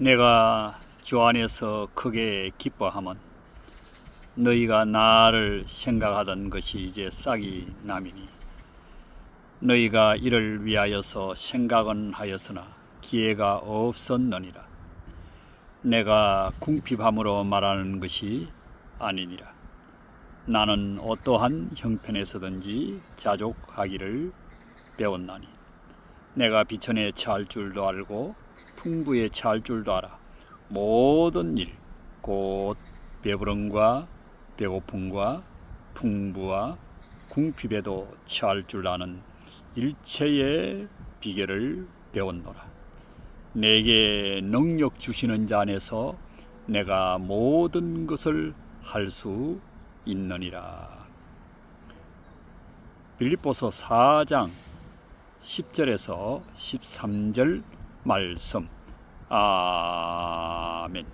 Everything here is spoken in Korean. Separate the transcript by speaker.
Speaker 1: 내가 주 안에서 크게 기뻐함은 너희가 나를 생각하던 것이 이제 싹이 남이니 너희가 이를 위하여서 생각은 하였으나 기회가 없었느니라. 내가 궁핍함으로 말하는 것이 아니니라. 나는 어떠한 형편에서든지 자족하기를 배웠나니 내가 비천에 처할 줄도 알고 풍부에 처할 줄도 알아. 모든 일 곧 배부름과 배고픔과 풍부와 궁핍에도 처할 줄 아는 일체의 비결을 배웠노라. 내게 능력 주시는 자 안에서 내가 모든 것을 할 수 있느니라. 빌립보서 4장 10절에서 13절 말씀. 아멘.